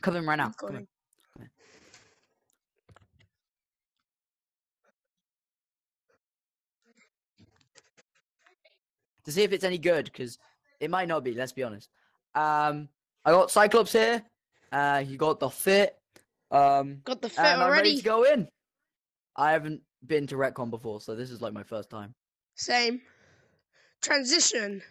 Come in right now. Come in. To see if it's any good, because it might not be. Let's be honest. Um, I got Cyclops here. Uh, you got the fit. Um, Got the fit and I'm ready to go in. I haven't been to RecCon before, so this is like my first time. Same. Transition.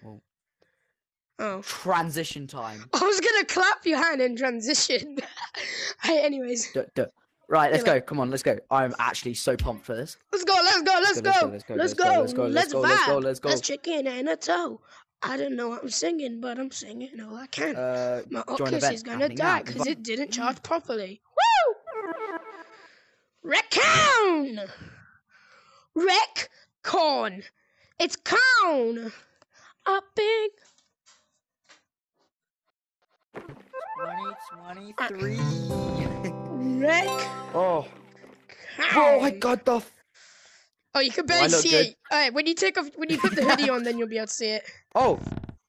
Oh. Transition time. I was gonna clap your hand in transition. hey, anyways, Duh, duh. Right, let's go. Come on, let's go. I'm actually so pumped for this. let's go, let's go, let's go, let's go, let's let's go, let's go, let's go, let's go, let's chicken and a toe. I don't know what I'm singing, but I'm singing all I can. Uh, My Oculus is gonna die because it didn't charge properly. Woo! Recon! Recon! It's con! A big 2023. rec. oh, bro, I got the. F- Oh, you can oh, barely see good? it. Alright, when you take off, when you put the hoodie on, then you'll be able to see it. oh,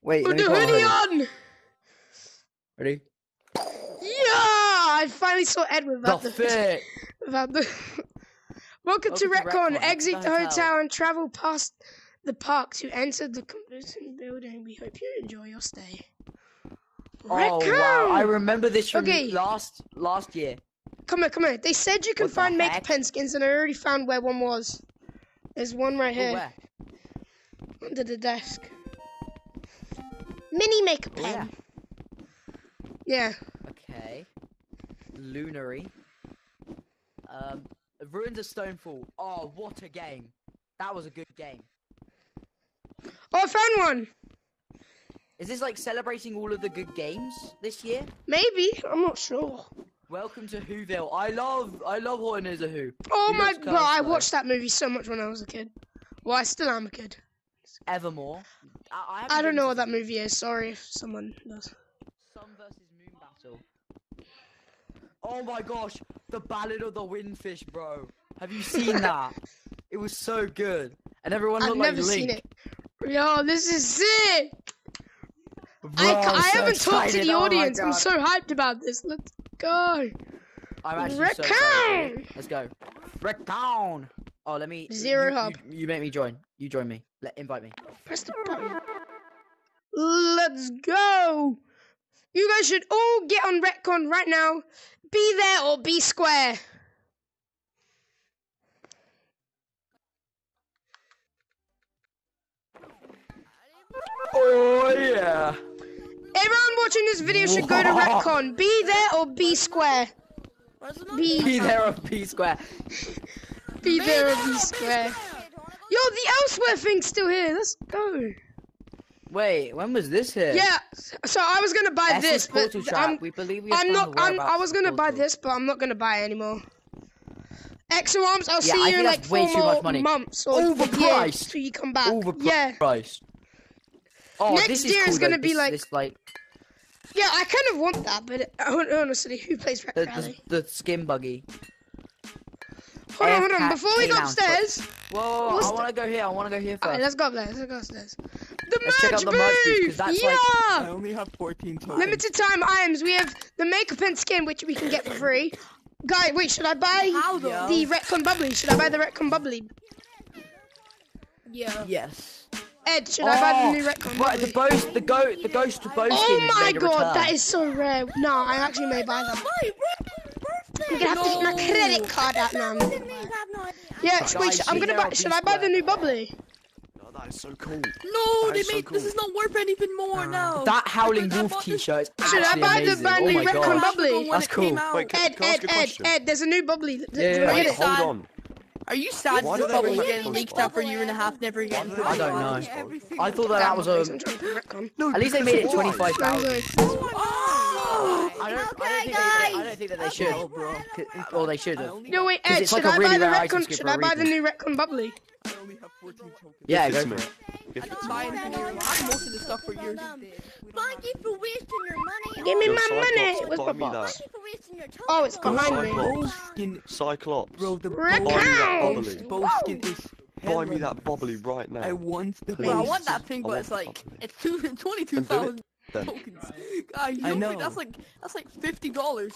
wait. Put the put hoodie on. on! Ready? Yeah! I finally saw Ed The without the, fit. without the. Welcome, to Welcome to RecCon. RecCon. Exit Exit the the hotel. hotel. and travel past the park to enter the completion building. We hope you enjoy your stay. Oh wow! I remember this from Okay. last last year. Come here, come here. They said you can What find make pen skins, and I already found where one was. There's one right here where? under the desk. Mini make a Oh, pen. yeah. Okay. Lunary. Um, Ruins of Stonefall. Oh, what a game! That was a good game. Oh, I found one. Is this like celebrating all of the good games this year? Maybe. I'm not sure. Welcome to Whoville. I love, I love Horton is a Who. Oh He my god, I watched that movie so much when I was a kid. Well, I still am a kid. Evermore. I, I, I don't know what that movie is. Sorry if someone does. Sun versus Moon battle. Oh my gosh, the Ballad of the Windfish, bro. Have you seen that? it was so good, and everyone looked I've looked never like Link. seen it. Yo, this is sick. Bro, I, I'm ca- I so haven't talked to excited. the Oh audience. I'm so hyped about this. Let's go. I'm actually so excited. Recon! Let's go. Recon! Oh, let me. Zero you, hub. You, you make me join. You join me. Let invite me. Press the button. Let's go. You guys should all get on RecCon right now. Be there or be square. Oh yeah. Watching this video should go to. RecCon. Be there or be square. Be, Be there or P square. be there or be square. Yo, the elsewhere thing's still here. Let's go. Wait, when was this here? Yeah, so I was gonna buy this, but. I'm, we believe we I'm not. I'm, I was gonna buy this, but I'm not gonna buy it anymore. Exo arms, I'll Yeah, see I you in like four more months or year Overpriced. till you come back. Overpriced. Yeah, Oh, Next this is year cool, is gonna though. be This- like- this, like yeah, I kind of want that, but hon- honestly, who plays Rec the, Rally? the, the skin buggy. Hold on, hold on. Before we go lounge, but- upstairs, Whoa, What's I want to go here. I want to go here first. alright, let's go upstairs. Let's go upstairs. The Let's check merch out the merch booth, 'cause booth. that's, yeah. like- I only have 14 tokens. Limited time items. We have the makeup and skin, which we can get for free. Guy, wait, should I buy How though? the RecCon bubbly? Should I buy the RecCon bubbly? Yeah. Yes. Ed, should I buy Oh, the new RecCon Right, the bubbly? ghost, the go, the ghost of Bo Oh my god, that is so rare. No, I actually may buy them. I'm gonna have to get my credit card out now. Yeah, sh- wait, Guys, I'm gonna buy. Should I buy the new bubbly? Oh, that is so cool. No, That they is so made this is not worth anything more now. That Howling Wolf t-shirt is Should I actually buy the amazing. brand oh new my RecCon god. bubbly? That's cool. Wait, can, Ed, can Ed, Ed. Ed. There's a new bubbly. Th- Yeah, do yeah, yeah. Wait. Hold on. Are you sad Why the do bubble make getting leaked bubbly? out for a year and a half, never again? I do don't know. make? I thought that, that was a. I'm trying to put RecCon. No, At least they made it why? twenty-five Now thousand. Oh! I don't, I don't Okay, think they, guys. I don't think that they should. No, bro. Or they should have. No wait, 'Cause Ed. Should like a I really buy the RecCon? Should for a I buy the new RecCon bubbly? I only have 14 tokens. Yeah, Give go for it. Give it to me. Buy anything you want. I most of the stuff for years. Thank you for wasting your money. Give me my money. Where's my box? Thank you for wasting your time. Oh, it's Go behind me. Cyclops. Bowskin, Cyclops. bro, the RecCon! Buy me that bow- bubbly. bowskin is Buy me that bubbly right now. I want the Please. bro, I want that thing, but it's like it's two twenty two Then do it. thousand. Then. tokens. Guys, I I know. know. That's like that's like fifty dollars.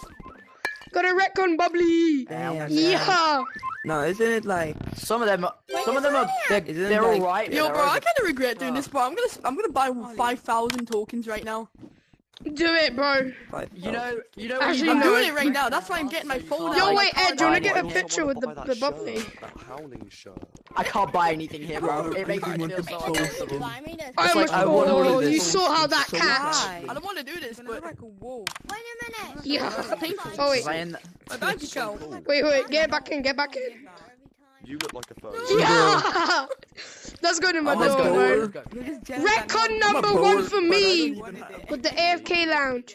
Got a RecCon bubbly. Damn. Yeah. No, isn't it like? Some of them, are, some of them are, they're, Isn't they're like- alright. Yo, bro, I kind of regret doing this, bro. I'm gonna I'm gonna buy five thousand tokens right now. Do it, bro. You know, oh. you know. Actually, I'm you no. buy- doing it right now. That's why I'm getting my phone. Yo, out. wait, Ed, do you wanna get a picture with the, the bubbly? That howling shirt. I can't buy anything here, bro. It makes me feel want so to uncomfortable. Buy me this. I like almost I wanna order oh, this. you saw how that So catch. I don't want to do this, but Wait a minute. Yeah. Oh wait, Saying My bank account. wait, wait, get back in, get back in. You look like a phone. Yeah. Let's go to my let's door, go. go. RecCon number one for me with the AFK lounge.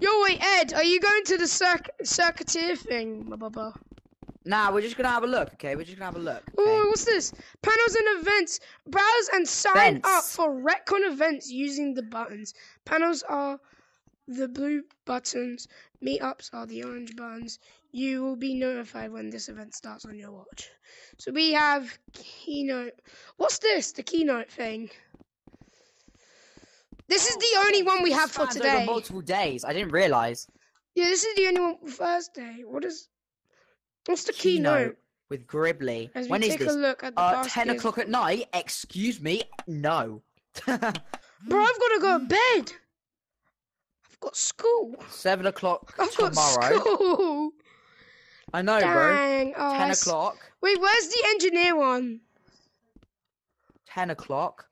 Yo, wait, Ed, are you going to the circ- circuiteer thing? Blah, blah, blah. Nah, we're just gonna have a look, okay? We're just gonna have a look. Ooh, Okay? what's this? Panels and events. Browse and sign up for RecCon events using the buttons. Panels are the blue buttons. Meetups are the orange buttons. You will be notified when this event starts on your watch. So we have keynote. What's this? The keynote thing. This is the only one we have for Spans over today. multiple days. I didn't realize. Yeah, this is the only one for Thursday. What is? What's the keynote? with Gribbly. As When is this? a look at the Uh, 10 o'clock at night? Excuse me? No. Bro, I've got to go to bed. I've got school. 7 o'clock I've got school. I know, bro. Dang. Oh, 10 that's- o'clock. Wait, where's the engineer one? 10 o'clock.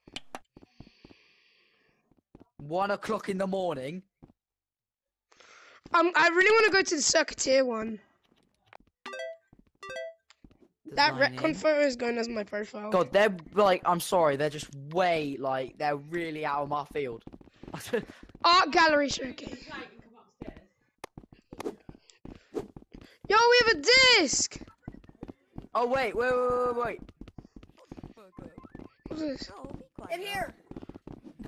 1 o'clock in the morning. Um, I really want to go to the circuiteer one. That RecCon photo is going as my profile. God, they're like, I'm sorry, they're just way, like, they're really out of my field. Art gallery showcase. Yo, we have a disc. oh, wait, wait, wait, wait, wait. What's this? In here.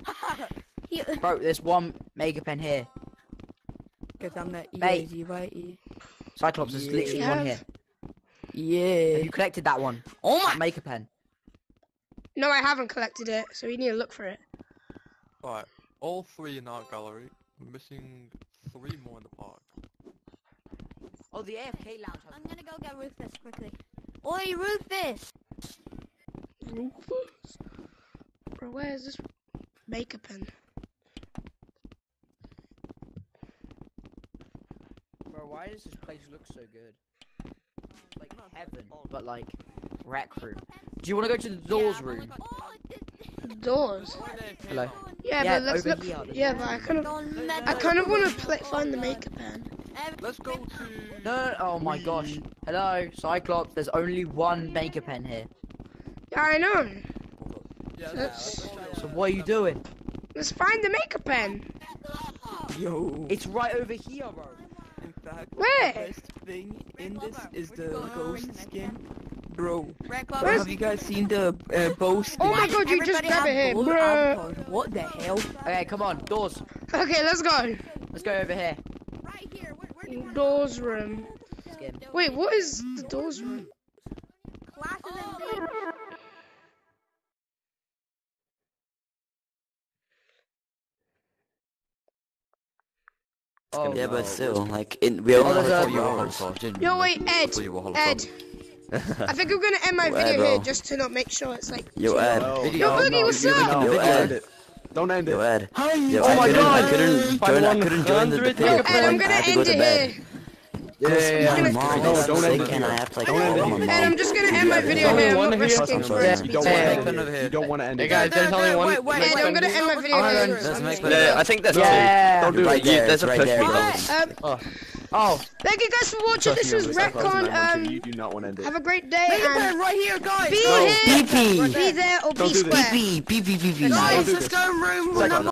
Bro, there's one mega pen here. Cause I'm not Mate. easy, right? Cyclops, there's literally one here. Yeah. Have you collected that one? Oh That maker pen. No, I haven't collected it, so we need to look for it. Right, all three in our gallery. Missing three more in the park. Oh, the AFK lounge has I'm gonna go get Rufus quickly. Oi, Rufus! Rufus. Bro, where is this maker pen? Bro, why does this place look so good? Like heaven, but like rec room. Do you want to go to the doors room? Oh, The doors. Hello. Yeah, Yeah, but let's over look. here, Yeah, but I kind of, I kind of want to play, find the maker pen. Let's go to. No, no, no, oh my gosh. Hello, Cyclops. There's only one maker pen here. Yeah, I know. Yeah, Let's, So what are you doing? let's find the maker pen. Yo. It's right over here, bro. In fact, Where? the best thing in this is the ghost skin. Bro, Red bro, Clover. have you guys seen the uh, bow skin? Oh my god, you just Everybody grab it here, have blue bruh. avocado. What the hell? Okay, come on, doors. Okay, let's go. Let's go over here. Right here. Where, where do you Doors room. Wait, what is the doors room? classes? Oh, Yeah, but still, like, in, we only there's have a- four hours. Yo, wait, Ed. Ed. I think I'm gonna end my Yo, video Ed, here just to not make sure it's like. Yo, Ed. Yo, Boogie, what's up? Yo, Don't end it. Don't end Yo, it. Ed. Hi. Yo, Oh I my God. I couldn't join, I couldn't join the, the Yo, Ed, I'm gonna end go it bed. here. Yeah, yeah, yeah. Mom No, don't end it and I have to, like, Don't end it my here. mom. Ed, I'm just gonna end my video here. I'm not risking for it. You don't want to end it. it. You don't want to end it. Hey guys, there's only one. Ed, I'm gonna end my video here. Let's make fun Yeah, I think that's Yeah. Don't do Right it. There's a right fish there. below. Um, Oh, thank you guys for watching. This me was on this, I promise RecCon. my mom, Um, You do not want to end it. have a great day Make a pen and right here, guys. be No. here, Pee-pee. be there or Don't be do this. square. Pee-pee, pee-pee, pee-pee. Guys, do let's this. go room Second. number